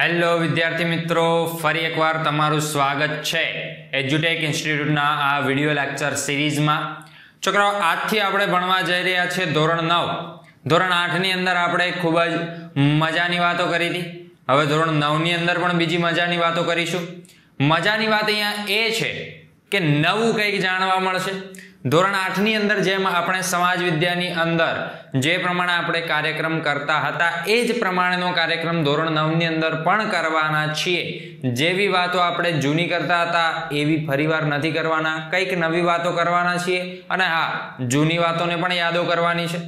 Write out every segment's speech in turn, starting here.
Hello વિદ્યાર્થી મિત્રો. ફરી એકવાર તમારું સ્વાગત છે એજ્યુટેક ઇન્સ્ટિટ્યૂટના આ વિડિયો લેક્ચર સિરીઝમાં છોકરાઓ આજથી આપણે ભણવા જઈ રહ્યા છીએ ધોરણ નવ. ધોરણ આઠની અંદર આપણે ખૂબ જ મજાની વાતો કરી હતી. હવે ધોરણ નવની અંદર પણ બીજી મજાની વાતો કરીશું. મજાની વાત અહીંયા એ છે કે નવું કંઈક જાણવા મળશે. ધોરણ આઠની અંદર જેમ આપણે સમાજ વિદ્યાની અંદર જે પ્રમાણે આપણે કાર્યક્રમ કરતા હતા, એ જ પ્રમાણેનો કાર્યક્રમ ધોરણ નવની અંદર પણ કરવાના છીએ. જેવી વાતો આપણે જૂની કરતા હતા, એવી ફરીવાર નથી કરવાના. કંઈક નવી વાતો કરવાના છીએ અને હા, જૂની વાતોને પણ યાદો કરવાની છે.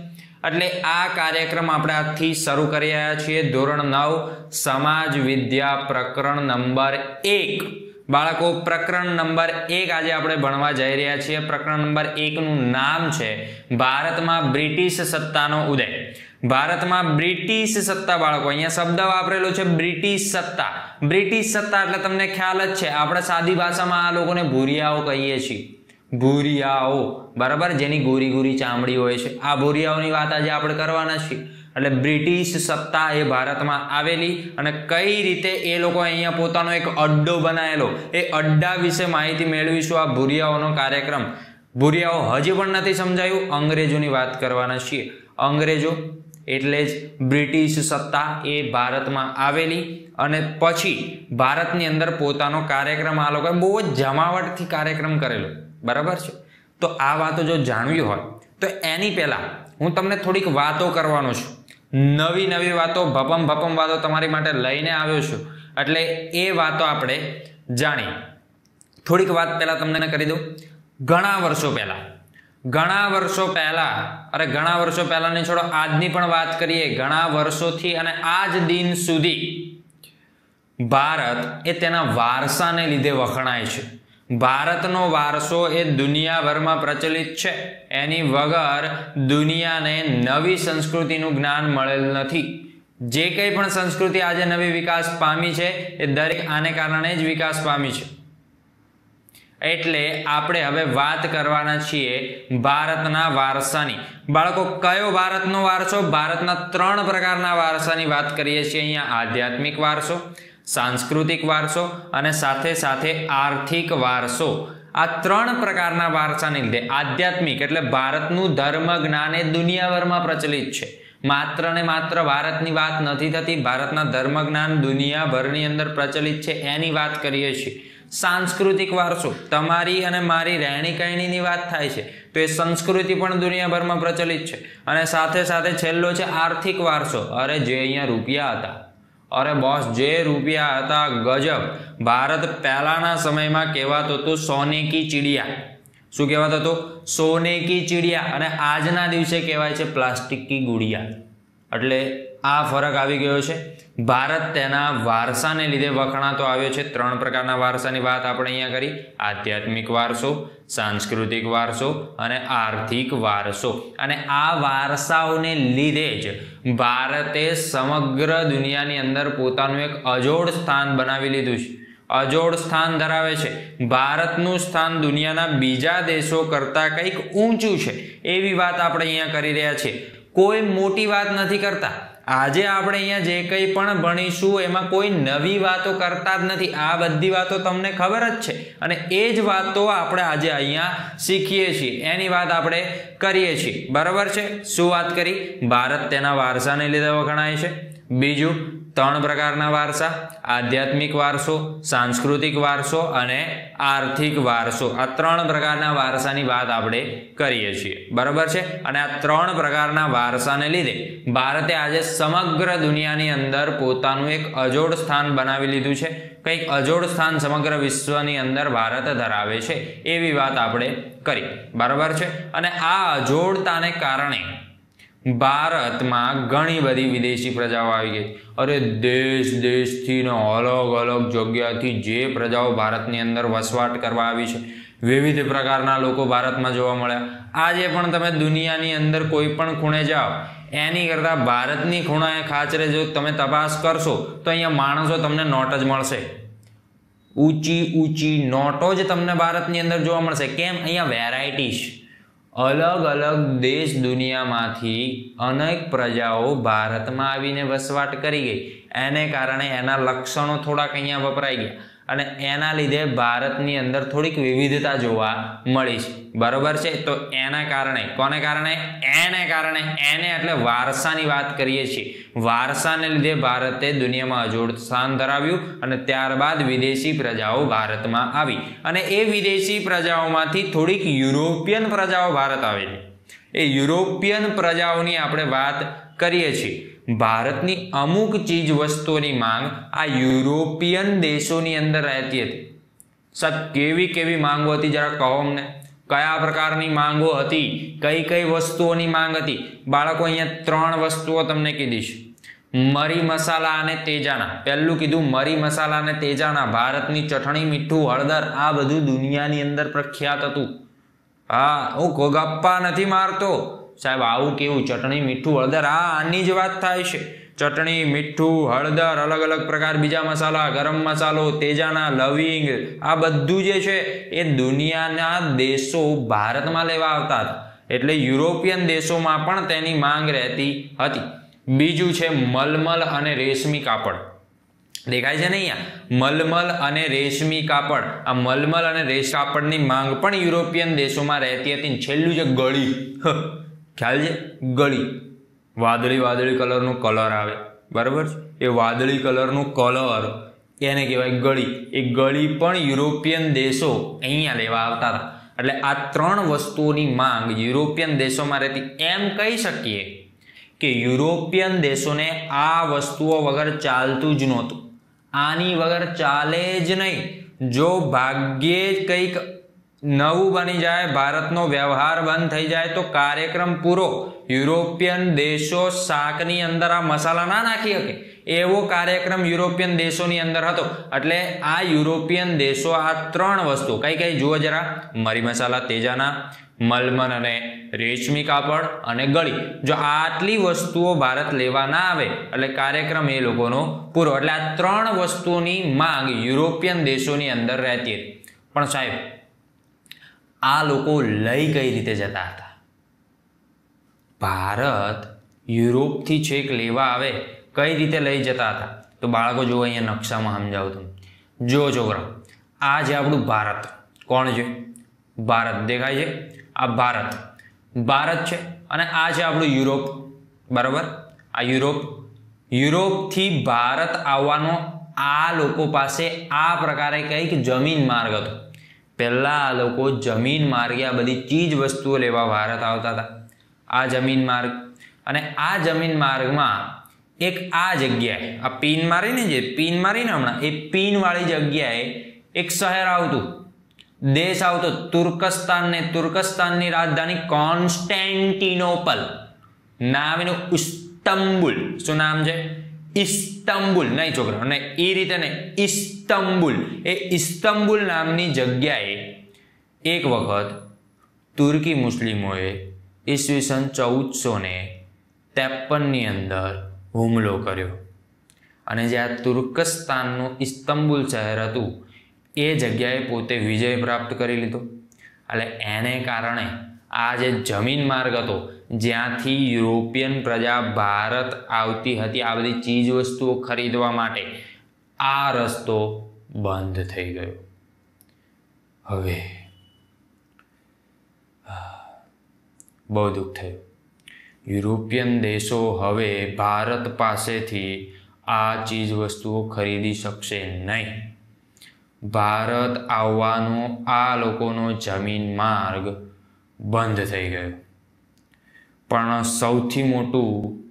એટલે આ કાર્યક્રમ આપણે આજથી શરૂ કરી રહ્યા છીએ ધોરણ નવ, સમાજ વિદ્યા પ્રકરણ નંબર એક. બાળકો, પ્રકરણ નંબર એક આજે આપણે ભણવા જઈ રહ્યા છીએ. પ્રકરણ નંબર એકનું નામ છે ભારતમાં બ્રિટિશ સત્તાનો ઉદય. ભારતમાં બ્રિટિશ સત્તા બાળકો, અહીંયા શબ્દ વાપરેલો છે બ્રિટિશ સત્તા. બ્રિટિશ સત્તા એટલે તમને ખ્યાલ જ છે, આપણે સાદી ભાષામાં આ લોકોને ભૂરિયાઓ કહીએ છીએ. ભૂરિયાઓ, બરાબર? જેની ગોરી ગોરી ચામડી હોય છે. આ ભૂરિયાઓની વાત આજે આપણે કરવાના છીએ. એટલે બ્રિટિશ સત્તા એ ભારતમાં આવેલી અને કઈ રીતે એ લોકો અહીંયા પોતાનો એક અડ્ડો બનાવેલો એ અડ્ડા વિશે માહિતી મેળવીશું આ ભૂરિયાઓનો કાર્યક્રમ. ભૂરિયાઓ હજી પણ નથી સમજાયું, અંગ્રેજોની વાત કરવાના છીએ. અંગ્રેજો એટલે જ બ્રિટિશ સત્તા એ ભારતમાં આવેલી અને પછી ભારતની અંદર પોતાનો કાર્યક્રમ આ લોકોએ બહુ જ જમાવટથી કાર્યક્રમ કરેલો. બરાબર છે? તો આ વાતો જો જાણવી હોય, તો એની પહેલાં હું તમને થોડીક વાતો કરવાનો છું. નવી નવી વાતો, ભપમ ભપમ વાતો તમારી માટે લઈને આવ્યો છું. એટલે એ વાતો આપણે જાણી થોડીક વાત પહેલા તમને કરી દઉં. ઘણા વર્ષો પહેલા, ઘણા વર્ષો પહેલા, અરે ઘણા વર્ષો પહેલાની છોડો, આજની પણ વાત કરીએ. ઘણા વર્ષોથી અને આજ દિન સુધી ભારત એ તેના વારસાને લીધે વખણાય છે. ભારતનો વારસો એ દુનિયાભરમાં પ્રચલિત છે. એની વગર દુનિયાને નવી સંસ્કૃતિનું જ્ઞાન મળેલ નથી. જે કંઈ પણ સંસ્કૃતિ આજે નવી વિકાસ પામી છે, એ દરેક આને કારણે જ વિકાસ પામી છે. એટલે આપણે હવે વાત કરવાના છીએ ભારતના વારસાની. બાળકો, કયો ભારતનો વારસો? ભારતના ત્રણ પ્રકારના વારસાની વાત કરીએ છીએ. અહીંયા આધ્યાત્મિક વારસો સાંસ્કૃતિક વારસો અને સાથે સાથે આર્થિક વારસો. આ ત્રણ પ્રકારના વારસાને લીધે આધ્યાત્મિક એટલે ભારતનું ધર્મ, જ્ઞાન એ દુનિયાભરમાં પ્રચલિત છે. માત્ર ને માત્ર ભારતની વાત નથી થતી, ભારતના ધર્મ, જ્ઞાન દુનિયાભરની અંદર પ્રચલિત છે એની વાત કરીએ છીએ. સાંસ્કૃતિક વારસો, તમારી અને મારી રહેણી કહેણીની વાત થાય છે, તો એ સંસ્કૃતિ પણ દુનિયાભરમાં પ્રચલિત છે. અને સાથે સાથે છેલ્લો છે આર્થિક વારસો. અરે જે અહીંયા રૂપિયા હતા. અરે બોસ, જે રૂપિયા હતા ગજબ. ભારત પહેલાના સમયમાં કહેવાતો હતું સોને કી ચીડિયા. શું કહેવાતો હતો? સોને કી ચીડિયા. અને આજના દિવસે કહેવાય છે પ્લાસ્ટિક કી ગુડિયા. એટલે આ ફરક આવી ગયો છે. ભારત તેના વારસાને લીધે વખણાતો આવ્યો છે. ત્રણ પ્રકારના વારસાની વાત આપણે અહીંયા કરી. આધ્યાત્મિક વારસો, સાંસ્કૃતિક વારસો અને આર્થિક વારસો. અને આ વારસાઓને લીધે જ ભારતે સમગ્ર દુનિયાની અંદર પોતાનું એક અજોડ સ્થાન બનાવી લીધું છે. અજોડ સ્થાન ધરાવે છે. ભારતનું સ્થાન દુનિયાના બીજા દેશો કરતાં કંઈક ઊંચું છે. એવી વાત આપણે અહીંયા કરી રહ્યા છીએ. કોઈ મોટી વાત નથી કરતા. આજે આપણે અહીંયા જે કંઈ પણ ભણીશું, એમાં કોઈ નવી વાતો કરતા જ નથી. આ બધી વાતો તમને ખબર જ છે. અને એ જ વાતો આપણે આજે અહીંયા શીખીએ છીએ. એની વાત આપણે કરીએ છીએ. બરાબર છે? શું વાત કરી? ભારત તેના વારસાને લીધે વખણાય છે. બીજું ત્રણ પ્રકારના વારસા. આધ્યાત્મિક વારસો, સાંસ્કૃતિક વારસો અને આર્થિક વારસો. આ ત્રણ પ્રકારના વારસાની વાત આપણે કરીએ છીએ. બરાબર છે? અને આ ત્રણ પ્રકારના વારસાને લીધે ભારતે આજે સમગ્ર દુનિયાની અંદર પોતાનું એક અજોડ સ્થાન બનાવી લીધું છે. કંઈક અજોડ સ્થાન સમગ્ર વિશ્વની અંદર ભારત ધરાવે છે એવી વાત આપણે કરી. બરાબર છે? અને આ અજોડતાને કારણે ભારતમાં ઘણી બધી વિદેશી પ્રજાઓ આવી ગઈ. અરે દેશ, દેશથી ને અલગ અલગ જગ્યાથી જે પ્રજાઓ ભારતની અંદર વસવાટ કરવા આવી છે. વિવિધ પ્રકારના લોકો ભારતમાં જોવા મળ્યા. આજે પણ તમે દુનિયાની અંદર કોઈ પણ ખૂણે જાઓ, એની કરતાં ભારતની ખૂણાએ ખાચરે જો તમે તપાસ કરશો, તો અહીંયા માણસો તમને નોટ જ મળશે. ઊંચી ઊંચી નોટો જ તમને ભારતની અંદર જોવા મળશે. કેમ? અહીંયા વેરાયટી છે અલગ અલગ દેશ દુનિયામાંથી અનેક પ્રજાઓ ભારતમાં આવીને વસવાટ કરી ગઈ. એને કારણે એના લક્ષણો થોડાક અહીંયા વપરાઈ ગયા. અને એના લીધે ભારતની અંદર થોડીક વિવિધતા જોવા મળી છે. બરોબર છે? તો એના કારણે, કોને કારણે? એને કારણે. એને એટલે વારસાની વાત કરીએ છીએ. વારસાને લીધે ભારતે દુનિયામાં અજોડ સ્થાન ધરાવ્યું અને ત્યારબાદ વિદેશી પ્રજાઓ ભારતમાં આવી. અને એ વિદેશી પ્રજાઓમાંથી થોડીક યુરોપિયન પ્રજાઓ ભારત આવેલી. એ યુરોપિયન પ્રજાઓની આપણે વાત કરીએ છીએ. ભારતની અમુક ચીજ વસ્તુઓની માંગ આ યુરોપિયન દેશોની અંદર રહેતી હતી. સાહેબ, કેવી કેવી માંગો હતી જરા કહો અમને. કયા પ્રકારની માંગો હતી? કઈ કઈ વસ્તુઓની માંગ હતી? બાળકો, અહીંયા ત્રણ વસ્તુઓ તમને કીધીશ મરી મસાલા અને તેજાના. પહેલું કીધું, મરી મસાલા અને તેજાના. ભારતની ચટણી, મીઠું, હળદર, આ બધું દુનિયાની અંદર પ્રખ્યાત હતું. હા, હું ગપ્પા નથી મારતો. સાહેબ, આવું કેવું? ચટણી, મીઠું, હળદર? આ આની જ વાત થાય છે. ચટણી, મીઠું, હળદર, અલગ અલગ પ્રકાર, બીજા મસાલા, ગરમ મસાલો, તેજાના લવિંગ, આ બધું જે છે એ દુનિયાના દેશો ભારતમાં લેવા આવતા હતા. એટલે યુરોપિયન દેશોમાં પણ તેની માંગ રહેતી હતી. બીજું છે મલમલ અને રેશમી કાપડ. દેખાય છે ને અહીંયા? મલમલ અને રેશમી કાપડ. આ મલમલ અને રેશ કાપડની માંગ પણ યુરોપિયન દેશોમાં રહેતી હતી છેલ્લું છે ગળી. ખ્યાલ છે? ગળી. વાદળી વાદળી કલરનું કલર આવે. બરાબર છે? એ વાદળી કલરનું કલર એને કહેવાય ગળી. એ ગળી પણ યુરોપિયન દેશો અહીંયા લેવા આવતા હતા. એટલે આ ત્રણ વસ્તુઓની માંગ યુરોપિયન દેશોમાં રહેતી. એમ કહી શકીએ કે યુરોપિયન દેશોને આ વસ્તુઓ વગર ચાલતું જ નહોતું. આની વગર ચાલે જ નહીં. જો ભાગ્યે જ કંઈક નવું બની જાય, ભારતનો વ્યવહાર બંધ થઈ જાય, તો કાર્યક્રમ પૂરો. યુરોપિયન દેશો શાકની અંદર આ મસાલા ના નાખી શકે. એવો કાર્યક્રમ યુરોપિયન દેશોની અંદર હતો. એટલે આ યુરોપિયન દેશો આ ત્રણ વસ્તુ, કઈ કઈ? જુઓ જરા. મરી મસાલા, તેજાના, મલમન અને રેશમી કાપડ અને ગળી. જો આટલી વસ્તુઓ ભારત લેવા ના આવે, એટલે કાર્યક્રમ એ લોકોનો પૂરો. એટલે આ ત્રણ વસ્તુની માંગ યુરોપિયન દેશોની અંદર રહેતી હતી. પણ સાહેબ આ લોકો લઈ કઈ રીતે જતા હતા? ભારત યુરોપથી છેક લેવા આવે કઈ રીતે લઈ જતા હતા? તો બાળકો જો અહીંયા નકશામાં સમજાવું તમે જો છોકરા આ છે આપણું ભારત. કોણ છે? ભારત. દેખાય છે? આ ભારત. ભારત છે અને આ છે આપણું યુરોપ. બરાબર? આ યુરોપ. યુરોપથી ભારત આવવાનો આ લોકો પાસે આ પ્રકારે કંઈક જમીન માર્ગ હતો. પહેલાં આ લોકો જમીન માર્ગે આ બધી ચીજ વસ્તુઓ લેવા ભારત આવતા હતા. આ જમીન માર્ગ અને આ જમીન માર્ગમાં એક આ જગ્યાએ, આ પિન મારીને જે, પિન મારીને હમણાં, એ પિનવાળી જગ્યાએ એક શહેર આવતું. દેશ આવતો, તુર્કસ્તાન ને તુર્કસ્તાનની રાજધાની કોન્સ્ટેન્ટિનોપલ. નામ એનું ઇસ્તંબુલ શું નામ છે? ઇસ્તંબુલ, નહીં છોકરા નહીં એ રીતે નહીં, ઇસ્તંબુલ. એ ઇસ્તંબુલ નામની જગ્યાએ એક વખત તુર્કી મુસ્લિમોએ ઈસવીસન ચૌદસો ને ત્રેપનની અંદર હુમલો કર્યો. અને જે આ તુર્કસ્તાનનું ઇસ્તંબુલ શહેર હતું, એ જગ્યાએ પોતે વિજય પ્રાપ્ત કરી લીધો. એટલે એને કારણે આ જે જમીન માર્ગ હતો જ્યાંથી યુરોપિયન પ્રજા ભારત આવતી હતી. આ બધી ચીજ વસ્તુઓ ખરીદવા માટે આ રસ્તો બંધ થઈ ગયો. હવે બહુ દુઃખ થયું. યુરોપિયન દેશો હવે ભારત પાસેથી આ ચીજ વસ્તુઓ ખરીદી શકશે નહીં. ભારત આવવાનો આ લોકોનો જમીન માર્ગ બંધ થઈ ગયો. પણ સૌથી મોટું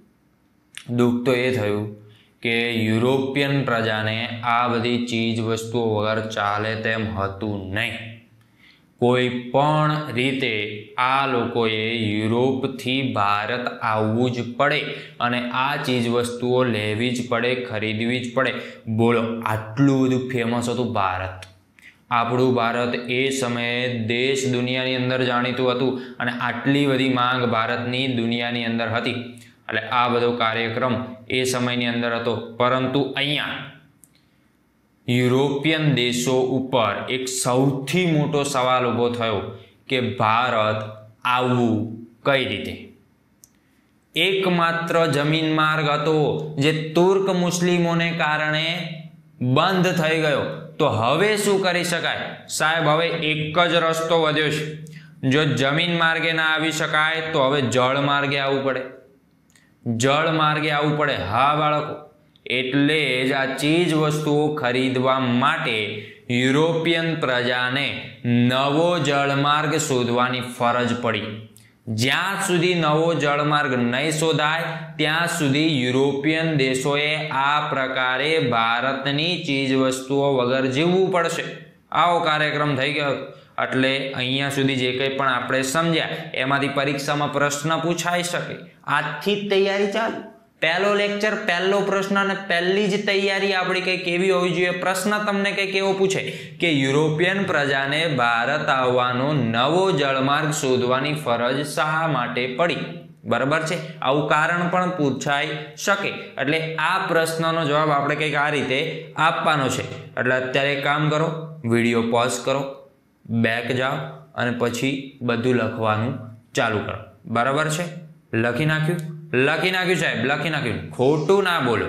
દુઃખ તો એ થયું કે યુરોપિયન પ્રજાને આ બધી ચીજ વસ્તુઓ વગર ચાલે તેમ હતું નહીં. કોઈ પણ રીતે આ લોકોએ યુરોપથી ભારત આવવું જ પડે અને આ ચીજ વસ્તુઓ લેવી જ પડે, ખરીદવી જ પડે. બોલો, આટલું બધું ફેમસ હતું ભારત. આપણું ભારત એ સમયે દેશ દુનિયાની અંદર જાણીતું હતું અને આટલી બધી માંગ ભારતની દુનિયાની અંદર હતી. એટલે આ બધો કાર્યક્રમ એ સમયની અંદર હતો. પરંતુ અહીંયા યુરોપિયન દેશો ઉપર એક સૌથી મોટો સવાલ ઊભો થયો કે ભારત આવવું કઈ રીતે? એકમાત્ર જમીન માર્ગ હતો જે તુર્ક મુસ્લિમોને કારણે બંધ થઈ ગયો. તો હવે શું કરી શકાય? સાહેબ, હવે એક જ રસ્તો વધ્યો છે. જો જમીન માર્ગે ના આવી શકાય, તો હવે જળ માર્ગે આવવું પડે. જળ માર્ગે આવવું પડે, હા, બાળકો? એટલે જ આ ચીજ વસ્તુઓ ખરીદવા માટે યુરોપિયન પ્રજાને નવો જળમાર્ગ શોધવાની ફરજ પડી. જ્યાં સુધી નવો જળમાર્ગ નહીં શોધાય, ત્યાં સુધી યુરોપિયન દેશોએ આ પ્રકારે ભારતની ચીજ વસ્તુઓ વગર જીવવું પડશે. આવો કાર્યક્રમ થઈ ગયો. એટલે અહીંયા સુધી જે કંઈ પણ આપણે સમજ્યા, એમાંથી પરીક્ષામાં પ્રશ્ન પૂછાઈ શકે. આજથી જ તૈયારી ચાલુ. પહેલો લેક્ચર પહેલો પ્રશ્ન અને પહેલી જ તૈયારી આપણી કંઈક એવી હોવી જોઈએ. પ્રશ્ન તમને કંઈક એવો પૂછે કે યુરોપિયન પ્રજાને ભારત આવવાનો નવો જળમાર્ગ શોધવાની ફરજ શા માટે પડી? બરાબર છે? આવું કારણ પણ પૂછાઈ શકે. એટલે આ પ્રશ્નનો જવાબ આપણે કંઈક આ રીતે આપવાનો છે. એટલે અત્યારે કામ કરો, વીડિયો પોઝ કરો બેક જાઓ અને પછી બધું લખવાનું ચાલુ કરો. બરાબર છે? લખી નાખ્યું? લખી નાખ્યું સાહેબ, લખી નાખ્યું. ખોટું ના બોલો.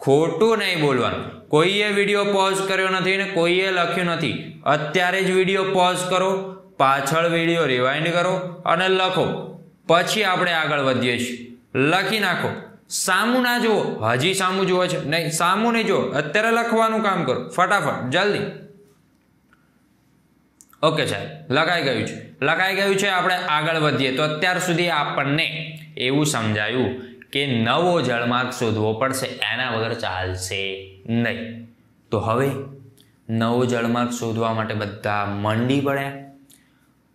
ખોટું નહીં બોલવાનું. કોઈએ વીડિયો પોઝ કર્યો નથી ને કોઈએ લખ્યું નથી. અત્યારે જ વીડિયો પોઝ કરો, પાછળ વીડિયો રિવાઇન્ડ કરો અને લખો. પછી આપણે આગળ વધીએ છીએ. લખી નાખો. સામું ના જુઓ. હજી સામું જુઓ છે. નહીં, સામું નહીં જુઓ. અત્યારે લખવાનું કામ કરો. ફટાફટ, જલ્દી. ઓકે સાહેબ, લખાઈ ગયું છે. લખાઈ ગયું છે, આપણે આગળ વધીએ. તો અત્યાર સુધી આપણને એવું સમજાયું કે નવો જળમાર્ગ શોધવો પડશે, એના વગર ચાલશે નહીં. તો હવે નવો જળમાર્ગ શોધવા માટે બધા મંડી પડ્યા.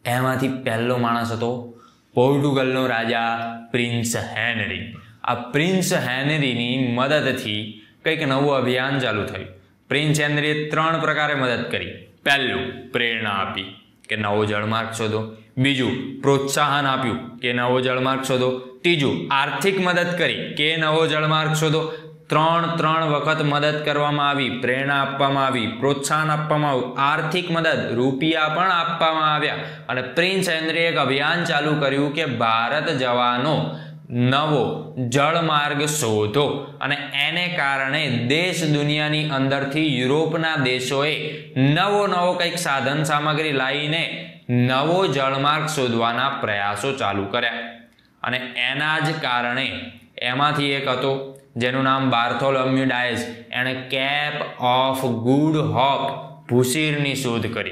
એમાંથી પહેલો માણસ હતો પોર્ટુગલનો રાજા પ્રિન્સ હેનરી. આ પ્રિન્સ હેનરીની મદદથી કંઈક નવું અભિયાન ચાલુ થયું. પ્રિન્સ હેનરીએ ત્રણ પ્રકારે મદદ કરી. પહેલું પ્રેરણા આપી કે નવો જળમાર્ગ શોધો. બીજું પ્રોત્સાહન આપ્યું કે નવો જળમાર્ગ શોધો. ત્રીજું, આર્થિક મદદ કરી. કે નવો જળમાર્ગ શોધો. ત્રણ ત્રણ વખત મદદ કરવામાં આવી, પ્રેરણા આપવામાં આવી, પ્રોત્સાહન આપવામાં આવ્યું. આર્થિક મદદ, રૂપિયા પણ આપવામાં આવ્યા. અને પ્રિન્સ હેનરીએ એક અભિયાન ચાલુ કર્યું કે ભારત જવાનો નવો જળમાર્ગ શોધો. અને એને કારણે દેશ દુનિયાની અંદરથી યુરોપના દેશોએ નવો નવો કંઈક સાધન સામગ્રી લાવીને નવો જળમાર્ગ શોધવાના પ્રયાસો ચાલુ કર્યા. અને એના જ કારણે એમાંથી એક હતો, જેનું નામ બાર્થોલોમ્યુ ડાયસ એણે કેપ ઓફ ગુડ હોપ ભૂસીરની શોધ કરી.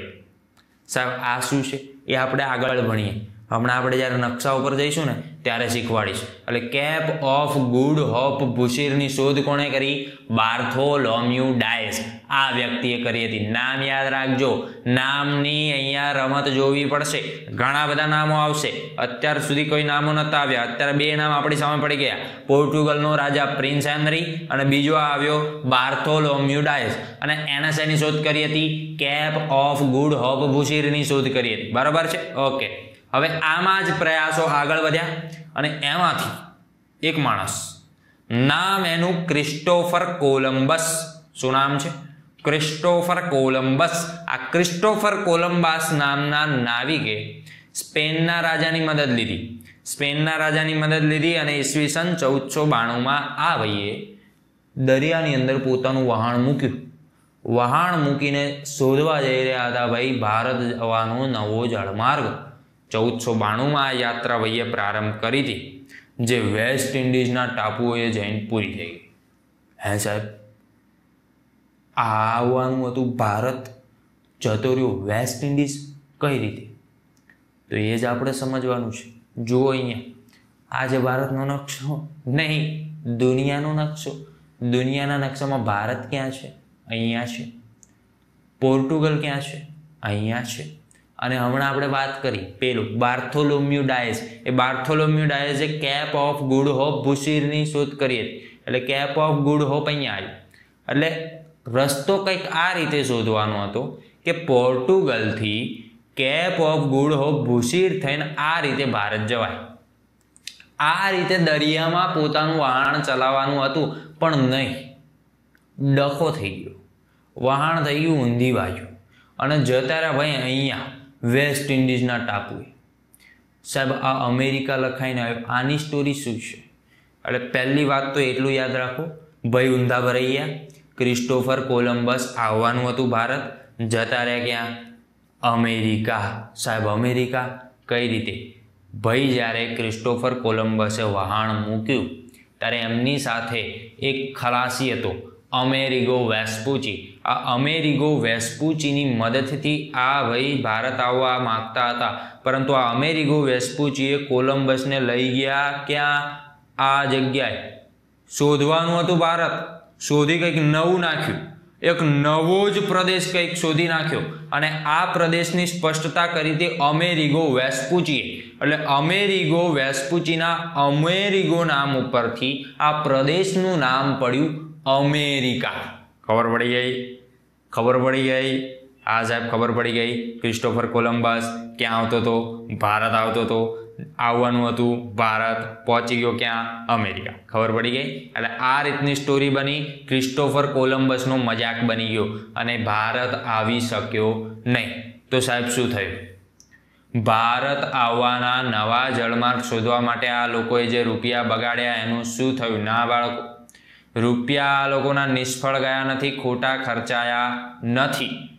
સાહેબ, આ શું છે? એ આપણે આગળ ભણીએ. હમણાં આપણે જ્યારે નકશા ઉપર જઈશું ને ત્યારે શીખવાડીશ. એટલે કેપ ઓફ ગુડ હોપ ભૂશીરની શોધ કોણે કરી? Bartholomew Dias. આ વ્યક્તિએ કરી હતી. નામ યાદ રાખજો. નામની અહીંયા રમત જોવી પડશે. ઘણા બધા નામો આવશે. અત્યાર સુધી કોઈ નામો નતા આવ્યા. અત્યારે બે નામ આપણી સામે પડી ગયા. પોર્ટુગલનો રાજા પ્રિન્સ હેનરી અને બીજો આવ્યો બાર્થોલોમ્યુ ડાયસ. અને એણે શેની શોધ કરી હતી. કેપ ઓફ ગુડ હોપ ભૂશીરની શોધ કરી હતી. બરાબર છે? ઓકે. હવે આમાં જ પ્રયાસો આગળ વધ્યા અને એમાંથી એક માણસ, નામ એનું ક્રિસ્ટોફર કોલમ્બસ શું નામ છે? ક્રિસ્ટોફર કોલમ્બસ આ ક્રિસ્ટોફર કોલમ્બસ નામના નાવિકે સ્પેનના રાજાની મદદ લીધી. સ્પેનના રાજાની મદદ લીધી અને ઈસવીસન ચૌદસો બાણુંમાં આ ભાઈએ દરિયાની અંદર પોતાનું વહાણ મૂક્યું. વહાણ મૂકીને શોધવા જઈ રહ્યા હતા, ભાઈ, ભારત જવાનો નવો જળમાર્ગ. ચૌદસો બાણુંમાં આ યાત્રા વૈયે પ્રારંભ કરી હતી, જે વેસ્ટ ઇન્ડિઝના ટાપુઓએ જઈને પૂરી થઈ ગઈ. હે સાહેબ આવવાનું હતું ભારત જતો રહ્યો વેસ્ટ ઇન્ડિઝ કઈ રીતે? તો એ જ આપણે સમજવાનું છે. જુઓ અહીંયા, આ જે ભારતનો નકશો, નહીં, દુનિયાનો નકશો. દુનિયાના નકશામાં ભારત ક્યાં છે? અહીંયા છે. પોર્ટુગલ ક્યાં છે? અહીંયા છે. અને હમણાં આપણે વાત કરી, પેલું, બાર્થોલોમ્યુ ડાયસ એ બાર્થોલોમ્યુ ડાયસે કેપ ઓફ ગુડ હોપ ભૂસીરની શોધ કરી હતી. એટલે કેપ ઓફ ગુડ હોપ અહીંયા આવ્યું. એટલે રસ્તો કંઈક આ રીતે શોધવાનો હતો કે પોર્ટુગલથી કેપ ઓફ ગુડ હોપ ભૂશીર થઈને આ રીતે ભારત જવાય. આ રીતે દરિયામાં પોતાનું વહાણ ચલાવવાનું હતું, પણ નહીં. ડખો થઈ ગયો. વહાણ થઈ ગયું, ઊંધી બાજુ અને જતા રહ્યા ભાઈ અહીંયા. વેસ્ટ ઇન્ડિઝના ટાપુએ. સાહેબ, આ અમેરિકા લખાઈને આવ્યો. આની સ્ટોરી શું છે? એટલે પહેલી વાત તો એટલું યાદ રાખો. ભાઈ ઊંધા ભરૈયા ક્રિસ્ટોફર કોલમ્બસ આવવાનું હતું ભારત. જતા રહ્યા ક્યાં? અમેરિકા. સાહેબ, અમેરિકા કઈ રીતે? ભાઈ, જ્યારે ક્રિસ્ટોફર કોલમ્બસે વહાણ મૂક્યું, ત્યારે એમની સાથે એક ખલાસી હતો. અમેરિગો વેસ્પુચી. આ અમેરિગો વેસ્પુચીની મદદથી આ ભાઈ ભારત આવવા માગતા હતા. પરંતુ આ અમેરિગો વેસ્પુચીએ કોલમ્બસને લઈ ગયા ક્યાં? આ જગ્યાએ. શોધવાનું હતું ભારત. શોધી કંઈક નવું નાખ્યું. એક નવો જ પ્રદેશ કંઈક શોધી નાખ્યો. અને આ પ્રદેશની સ્પષ્ટતા કરી હતી અમેરિગો વેસ્પુચીએ. એટલે અમેરિગો વેસ્પુચીના અમેરિગો નામ ઉપરથી આ પ્રદેશનું નામ પડ્યું અમેરિકા. ખબર પડી ગઈ? ખબર પડી ગઈ. આ સાહેબ, ખબર પડી ગઈ. ક્રિસ્ટોફર કોલમ્બસ ક્યાં આવતો હતો? ભારત આવતો હતો. આવવાનું હતું ભારત. પહોંચી ગયો ક્યાં? અમેરિકા. ખબર પડી ગઈ? એટલે આ રીતની સ્ટોરી બની. ક્રિસ્ટોફર કોલમ્બસનો મજાક બની ગયો અને ભારત આવી શક્યો નહીં. તો સાહેબ, શું થયું? ભારત આવવાના નવા જળમાર્ગ શોધવા માટે આ લોકોએ જે રૂપિયા બગાડ્યા એનું શું થયું? ના બાળકો રૂપિયા આ લોકોના નિષ્ફળ ગયા નથી, ખોટા ખર્ચાયા નથી.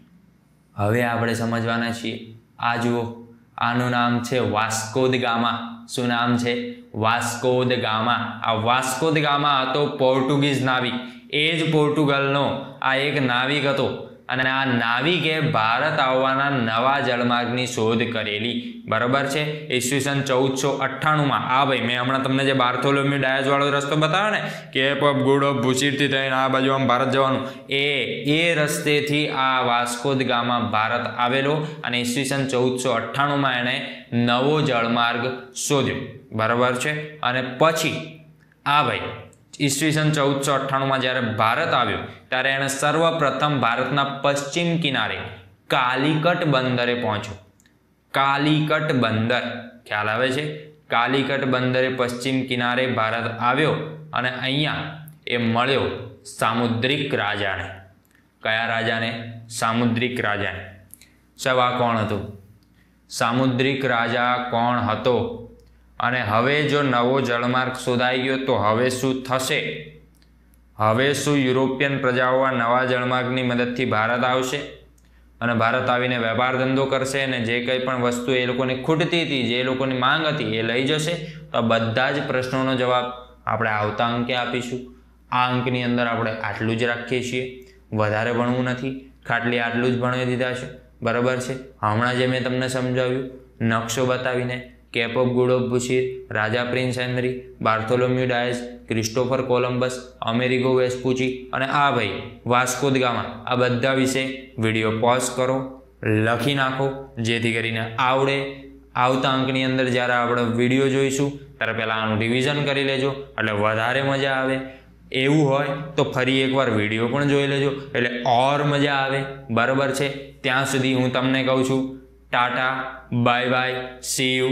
હવે આપણે સમજવાના છીએ, આ જુઓ, આનું નામ છે વાસ્કોદ ગામા. શું નામ છે? Vasco da Gama. આ વાસ્કોદ ગામા હતો પોર્ટુગીઝ નાવિક એ જ પોર્ટુગલનો આ એક નાવિક હતો. અને આ નાવિકે ભારત આવવાના નવા જળમાર્ગની શોધ કરેલી. બરાબર છે? ઈસવીસન ચૌદસો અઠ્ઠાણુંમાં. આ ભાઈ, મેં હમણાં તમને જે બાર્થોલોમ્યુ ડાયજવાળો રસ્તો બતાવ્યો ને, કે ગુડ ઓફ ભૂસીરથી થઈને આ બાજુ આમ ભારત જવાનું. એ એ રસ્તેથી આ વાસ્કોદ ગામમાં ભારત આવેલો અને ઈસવીસન ચૌદસો અઠ્ઠાણુંમાં એણે નવો જળમાર્ગ શોધ્યો. બરાબર છે? અને પછી આ ભાઈ ઈસવીસન ચૌદસો અઠ્ઠાણુંમાં જ્યારે ભારત આવ્યો, ત્યારે એણે સર્વપ્રથમ ભારતના પશ્ચિમ કિનારે કાલિકટ બંદરે પહોંચ્યો. કાલિકટ બંદર, ખ્યાલ આવે છે? કાલિકટ બંદરે પશ્ચિમ કિનારે ભારત આવ્યો અને અહીંયા એ મળ્યો સામુદ્રિક રાજાને. કયા રાજાને? સામુદ્રિક રાજાને. સવા કોણ હતું? સામુદ્રિક રાજા કોણ હતો? અને હવે જો નવો જળમાર્ગ શોધાઈ ગયો, તો હવે શું થશે? હવે શું યુરોપિયન પ્રજાઓ આ નવા જળમાર્ગની મદદથી ભારત આવશે? અને ભારત આવીને વેપાર ધંધો કરશે અને જે કંઈ પણ વસ્તુ એ લોકોની ખૂટતી હતી, જે લોકોની માંગ હતી, એ લઈ જશે? તો બધા જ પ્રશ્નોનો જવાબ આપણે આવતા અંકે આપીશું. આ અંકની અંદર આપણે આટલું જ રાખીએ છીએ. વધારે ભણવું નથી. ખાટલી આટલું જ ભણી દીધા છે. બરાબર છે? હમણાં જે મેં તમને સમજાવ્યું, નકશો બતાવીને કેપ ઓફ ગુડ ઓફ બુશીર, રાજા Prince Henry, Bartholomew Dias, Christopher Columbus Amerigo Vespucci અને આ ભાઈ વાસ્કોદ ગામા. આ બધા વિશે વીડિયો પોઝ કરો, લખી નાખો, જેથી કરીને આવડે. આવતા અંકની અંદર જ્યારે આપણે વીડિયો જોઈશું, ત્યારે પહેલાં આનું રિવિઝન કરી લેજો, એટલે વધારે મજા આવે. એવું હોય તો ફરી એકવાર વીડિયો પણ જોઈ લેજો, એટલે ઓર મજા આવે. બરાબર છે? ત્યાં સુધી હું તમને કહું છું tata bye bye see you